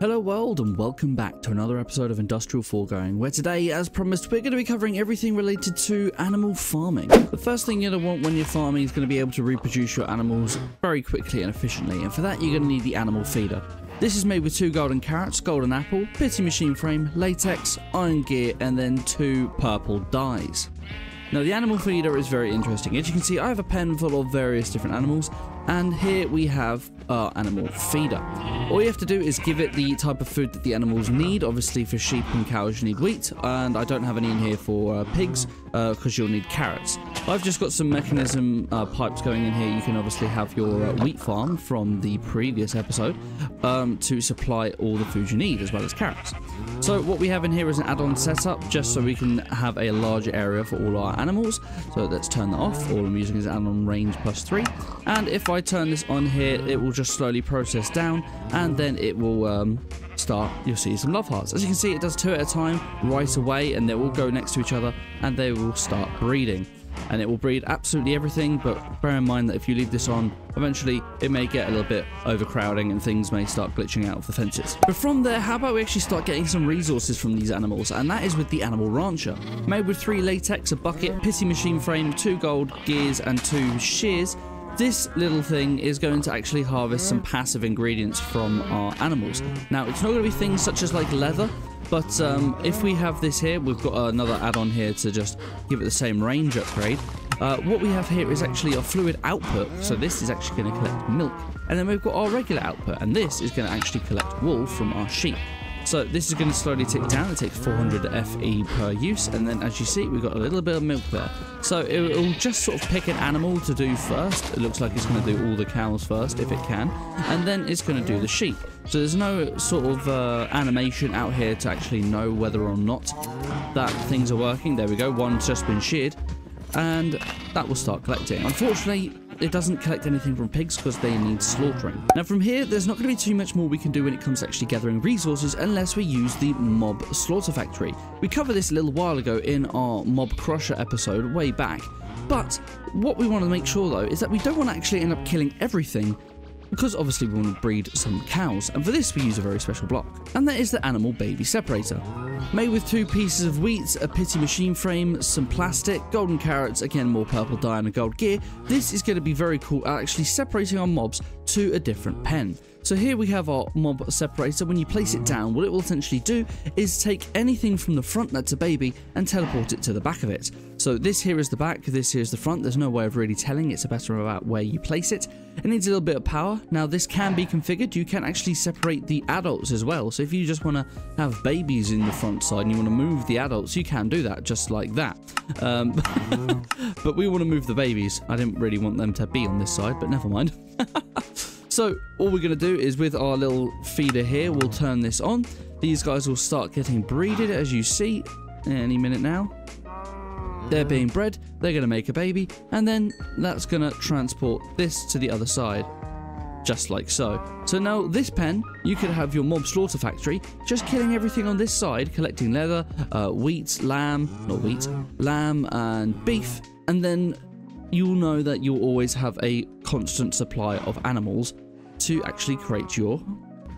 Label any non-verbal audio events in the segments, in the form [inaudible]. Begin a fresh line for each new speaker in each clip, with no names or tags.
Hello world and welcome back to another episode of Industrial Foregoing where today as promised we're going to be covering everything related to animal farming. The first thing you're going to want when you're farming is going to be able to reproduce your animals very quickly and efficiently and for that you're going to need the animal feeder. This is made with two golden carrots, golden apple, pity machine frame, latex, iron gear and then two purple dyes. Now the animal feeder is very interesting. As you can see I have a pen full of various different animals and here we have our animal feeder. All you have to do is give it the type of food that the animals need. Obviously, for sheep and cows, you need wheat, and I don't have any in here for uh, pigs because uh, you'll need carrots. I've just got some Mekanism uh, pipes going in here. You can obviously have your uh, wheat farm from the previous episode um, to supply all the food you need, as well as carrots. So what we have in here is an add-on setup, just so we can have a larger area for all our animals. So let's turn that off. All I'm using is add-on range plus three. And if I turn this on here, it will just slowly process down, and then it will um, start, you'll see some love hearts. As you can see, it does two at a time right away, and they will go next to each other, and they will start breeding. And it will breed absolutely everything, but bear in mind that if you leave this on, eventually it may get a little bit overcrowding and things may start glitching out of the fences. But from there, how about we actually start getting some resources from these animals, and that is with the Animal Rancher. Made with three latex, a bucket, pity machine frame, two gold gears, and two shears, this little thing is going to actually harvest some passive ingredients from our animals. Now, it's not going to be things such as like leather, but um, if we have this here, we've got another add-on here to just give it the same range upgrade. Uh, what we have here is actually our fluid output, so this is actually going to collect milk. And then we've got our regular output, and this is going to actually collect wool from our sheep. So this is going to slowly tick down. It takes 400 FE per use, and then as you see, we've got a little bit of milk there. So it will just sort of pick an animal to do first. It looks like it's going to do all the cows first, if it can, and then it's going to do the sheep. So there's no sort of uh, animation out here to actually know whether or not that things are working. There we go, one's just been sheared, and that will start collecting. Unfortunately, it doesn't collect anything from pigs because they need slaughtering. Now from here, there's not going to be too much more we can do when it comes to actually gathering resources unless we use the mob slaughter factory. We covered this a little while ago in our mob crusher episode way back, but what we want to make sure though is that we don't want to actually end up killing everything because obviously we want to breed some cows, and for this we use a very special block, and that is the animal baby separator. Made with two pieces of wheat, a pity machine frame, some plastic, golden carrots, again more purple dye and a gold gear, this is going to be very cool at actually separating our mobs to a different pen. So here we have our mob separator. When you place it down, what it will essentially do is take anything from the front that's a baby and teleport it to the back of it. So this here is the back, this here is the front. There's no way of really telling. It's a matter about where you place it. It needs a little bit of power. Now this can be configured. You can actually separate the adults as well. So if you just want to have babies in the front side and you want to move the adults, you can do that just like that. Um, [laughs] but we want to move the babies. I didn't really want them to be on this side, but never mind. [laughs] So all we're going to do is with our little feeder here, we'll turn this on. These guys will start getting breeded as you see any minute now. They're being bred, they're going to make a baby, and then that's going to transport this to the other side. Just like so. So now this pen, you could have your mob slaughter factory, just killing everything on this side, collecting leather, uh, wheat, lamb, not wheat, lamb and beef, and then you'll know that you'll always have a constant supply of animals to actually create your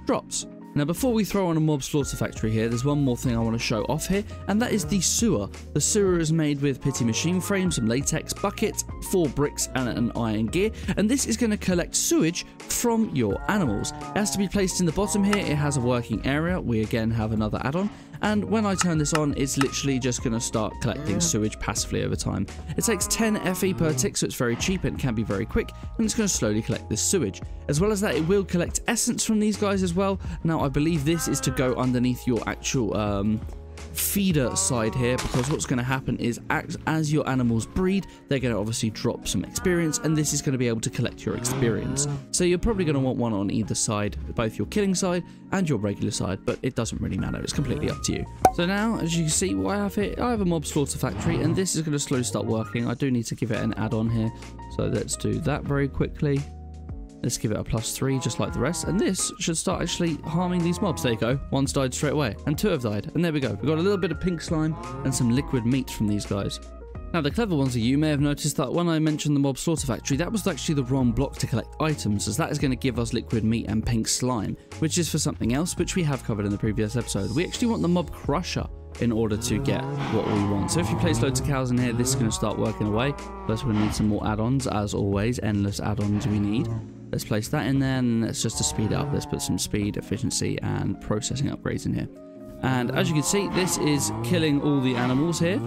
drops. Now before we throw on a mob slaughter factory here, there's one more thing I want to show off here, and that is the sewer. The sewer is made with pity machine frame, some latex buckets, four bricks and an iron gear, and this is going to collect sewage from your animals. It has to be placed in the bottom here, it has a working area, we again have another add-on, and when I turn this on, it's literally just going to start collecting sewage passively over time. It takes 10 FE per tick, so it's very cheap and can be very quick, and it's going to slowly collect this sewage. As well as that, it will collect essence from these guys as well. Now, I believe this is to go underneath your actual um, feeder side here because what's going to happen is as your animals breed they're going to obviously drop some experience and this is going to be able to collect your experience. So you're probably going to want one on either side both your killing side and your regular side but it doesn't really matter it's completely up to you. So now as you can see what I have here I have a mob slaughter factory and this is going to slowly start working. I do need to give it an add-on here so let's do that very quickly Let's give it a plus three, just like the rest. And this should start actually harming these mobs. There you go. One's died straight away. And two have died. And there we go. We've got a little bit of pink slime and some liquid meat from these guys. Now, the clever ones of you may have noticed that when I mentioned the Mob Slaughter Factory, that was actually the wrong block to collect items, as that is going to give us liquid meat and pink slime, which is for something else, which we have covered in the previous episode. We actually want the Mob Crusher in order to get what we want. So if you place loads of cows in here, this is going to start working away. Going to need some more add-ons, as always, endless add-ons we need. Let's place that in there, and let's just to speed up, let's put some speed, efficiency, and processing upgrades in here. And as you can see, this is killing all the animals here.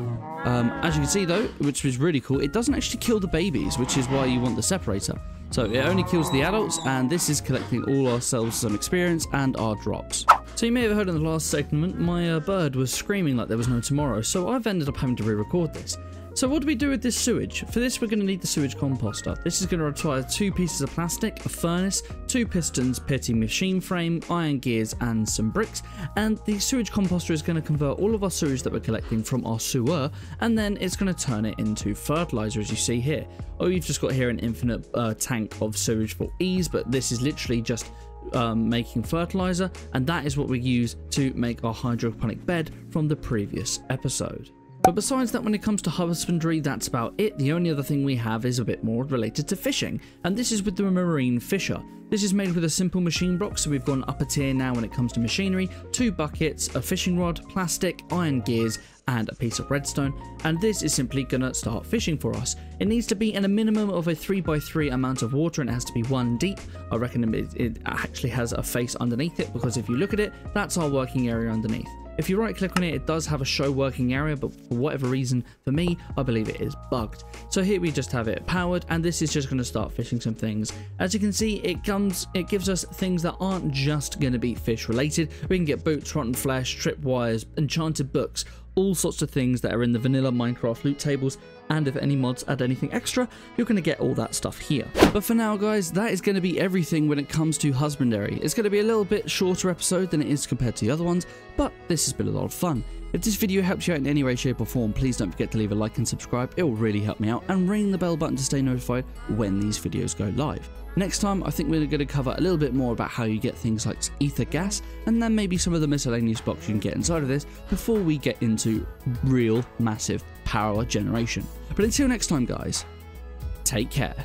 Um, as you can see though, which was really cool, it doesn't actually kill the babies, which is why you want the separator. So it only kills the adults, and this is collecting all ourselves some experience and our drops. So you may have heard in the last segment, my uh, bird was screaming like there was no tomorrow, so I've ended up having to re-record this. So what do we do with this sewage? For this we're going to need the sewage composter. This is going to require two pieces of plastic, a furnace, two pistons, pity machine frame, iron gears and some bricks. And the sewage composter is going to convert all of our sewage that we're collecting from our sewer and then it's going to turn it into fertilizer as you see here. Oh, you've just got here an infinite uh, tank of sewage for ease, but this is literally just um, making fertilizer and that is what we use to make our hydroponic bed from the previous episode. But besides that, when it comes to husbandry, that's about it. The only other thing we have is a bit more related to fishing, and this is with the Marine Fisher. This is made with a simple machine block, so we've gone upper tier now when it comes to machinery, two buckets, a fishing rod, plastic, iron gears, and a piece of redstone, and this is simply gonna start fishing for us. It needs to be in a minimum of a 3x3 amount of water and it has to be one deep. I reckon it, it actually has a face underneath it because if you look at it, that's our working area underneath. If you right click on it, it does have a show working area, but for whatever reason, for me, I believe it is bugged. So here we just have it powered, and this is just going to start fishing some things. As you can see, it comes, it gives us things that aren't just going to be fish related. We can get boots, rotten flesh, trip wires, enchanted books, all sorts of things that are in the vanilla Minecraft loot tables, and if any mods add anything extra, you're going to get all that stuff here. But for now, guys, that is going to be everything when it comes to husbandry. It's going to be a little bit shorter episode than it is compared to the other ones, but this has been a lot of fun. If this video helps you out in any way, shape or form, please don't forget to leave a like and subscribe, it will really help me out, and ring the bell button to stay notified when these videos go live. Next time, I think we're going to cover a little bit more about how you get things like ether gas, and then maybe some of the miscellaneous blocks you can get inside of this before we get into real massive power generation. But until next time, guys, take care.